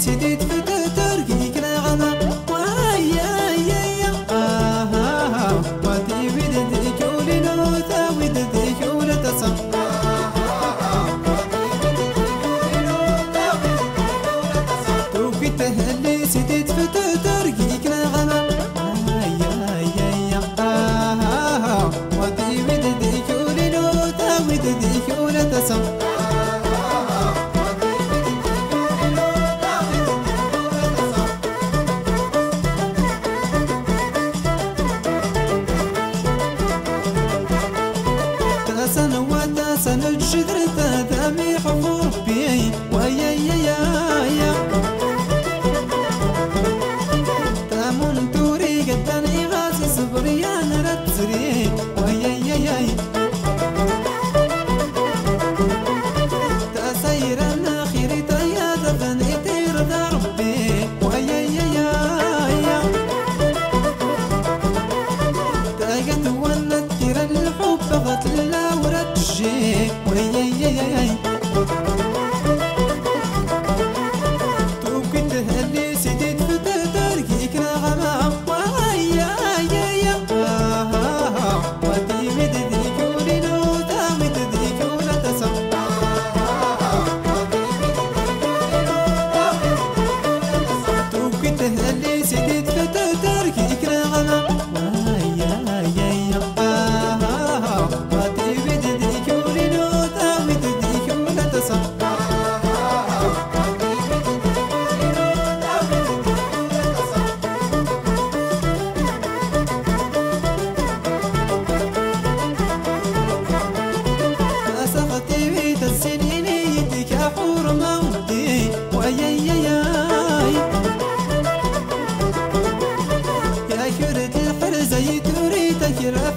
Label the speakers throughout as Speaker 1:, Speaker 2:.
Speaker 1: City did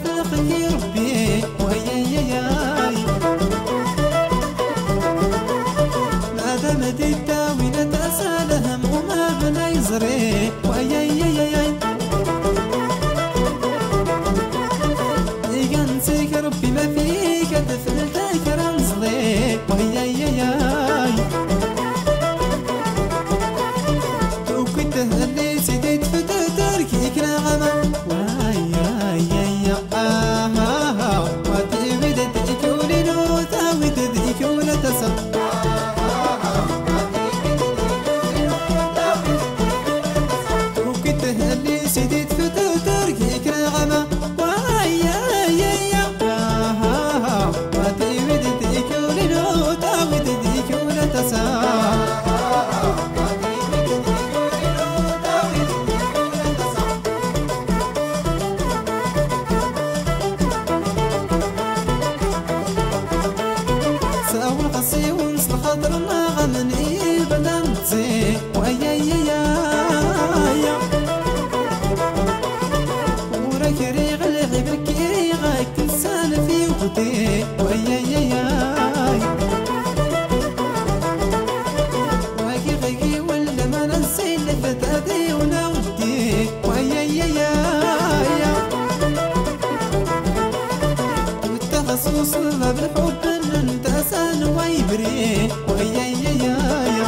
Speaker 1: 的分离。خاطر ما غمني بلا نطيق ويا يا. يا وراك ريغ الغبر كريغك انسان في وقتي ويا يا. يا واقي ولا ما ننسي اللي فتاتي ولا يا يا يا. والتخصص بالحب سننتسان ويبري. ويا يا يا يا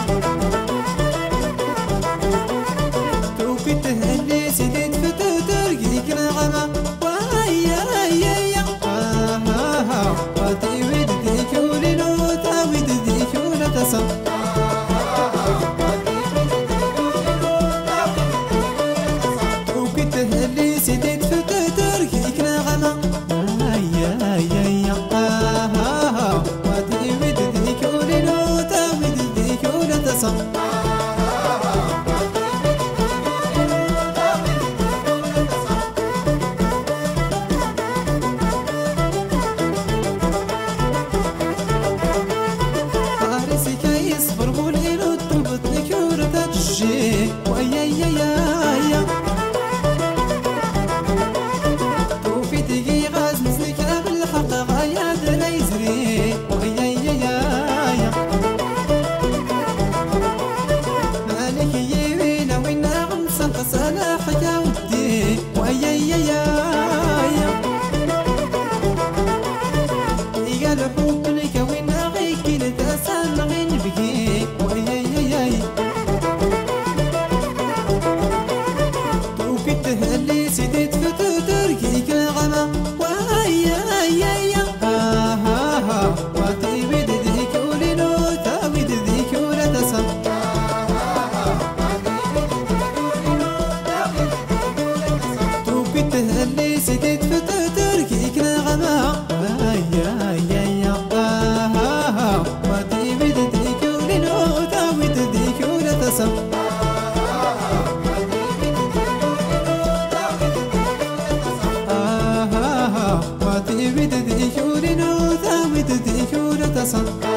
Speaker 1: roșii ai, ai, ai casa.